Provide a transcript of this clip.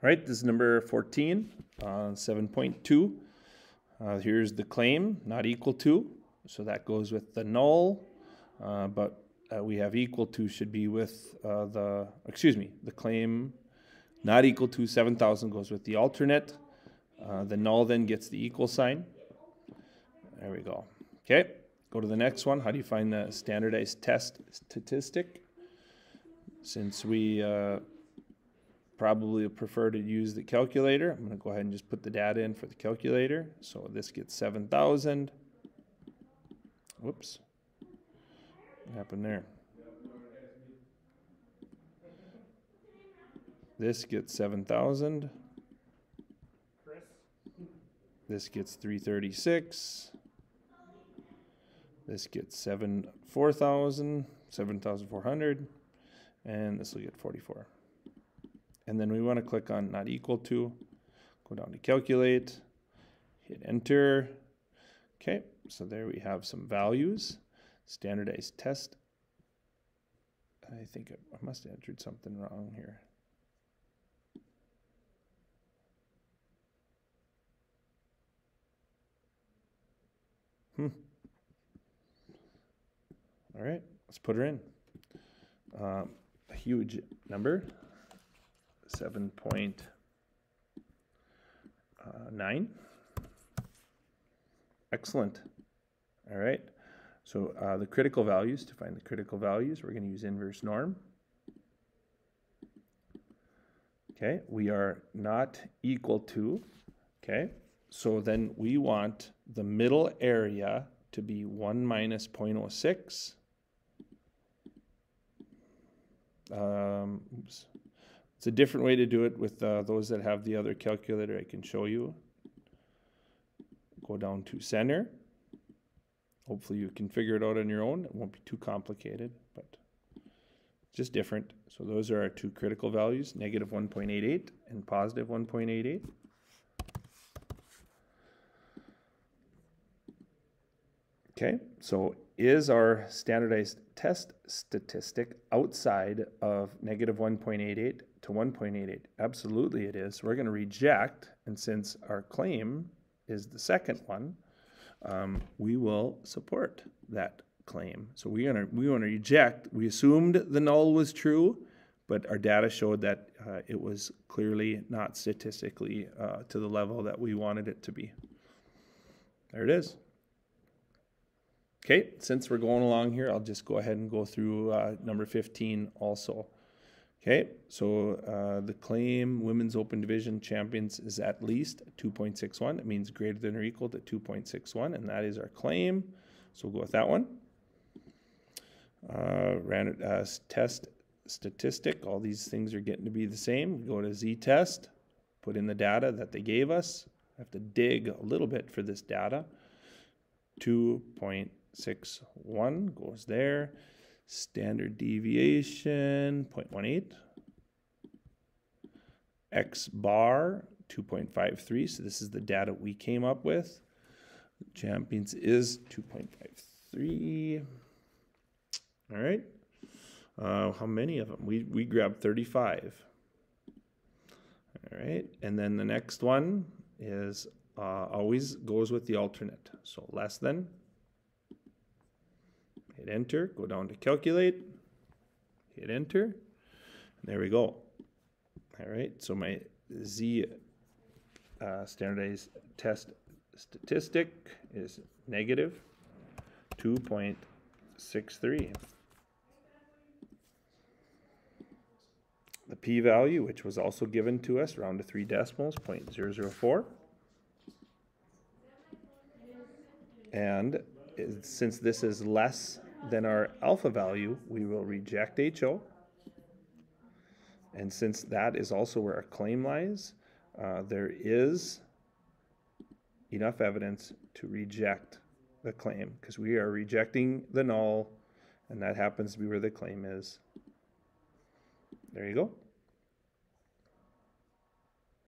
All right, this is number 14, uh, 7.2. Uh, here's the claim, not equal to. So that goes with the null, uh, but we have equal to should be with uh, the, excuse me, the claim not equal to 7,000 goes with the alternate. Uh, the null then gets the equal sign. There we go. Okay, go to the next one. How do you find the standardized test statistic? Since we uh, probably prefer to use the calculator, I'm going to go ahead and just put the data in for the calculator. So this gets 7,000. Whoops. What happened there? This gets 7,000. This gets 336. This gets 7 4,000, 7,400 and this will get 44. And then we want to click on not equal to, go down to calculate, hit enter. Okay, so there we have some values. Standardized test. I think I must have entered something wrong here. Hmm. All right, let's put her in. Um, a huge number, 7.9. Uh, Excellent. All right. So uh, the critical values, to find the critical values, we're going to use inverse norm. Okay, we are not equal to, okay, so then we want the middle area to be 1 minus 0.06 um, oops. It's a different way to do it with uh, those that have the other calculator I can show you. Go down to center. Hopefully you can figure it out on your own. It won't be too complicated, but just different. So those are our two critical values, negative 1.88 and positive 1.88. Okay, so is our standardized test statistic outside of negative 1.88 to 1.88? Absolutely it is. We're going to reject, and since our claim is the second one, um, we will support that claim. So we're going to we want to reject. We assumed the null was true, but our data showed that uh, it was clearly not statistically uh, to the level that we wanted it to be. There it is. Okay, since we're going along here, I'll just go ahead and go through uh, number 15 also. Okay, so uh, the claim women's open division champions is at least 2.61. It means greater than or equal to 2.61, and that is our claim. So we'll go with that one. Uh, ran, uh, test statistic, all these things are getting to be the same. We go to z test, put in the data that they gave us. I have to dig a little bit for this data. 2.61 goes there. Standard deviation 0.18. X bar 2.53. So this is the data we came up with. Champions is 2.53. All right. Uh, how many of them? We, we grabbed 35. All right. And then the next one is uh, always goes with the alternate. So less than hit enter, go down to calculate, hit enter, there we go. All right, so my Z uh, standardized test statistic is negative 2.63. The p-value, which was also given to us, round to three decimals, 0.004. And since this is less than our alpha value, we will reject HO. And since that is also where our claim lies, uh, there is enough evidence to reject the claim because we are rejecting the null, and that happens to be where the claim is. There you go.